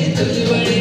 Hey, do you worry?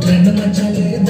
Trend मचा ले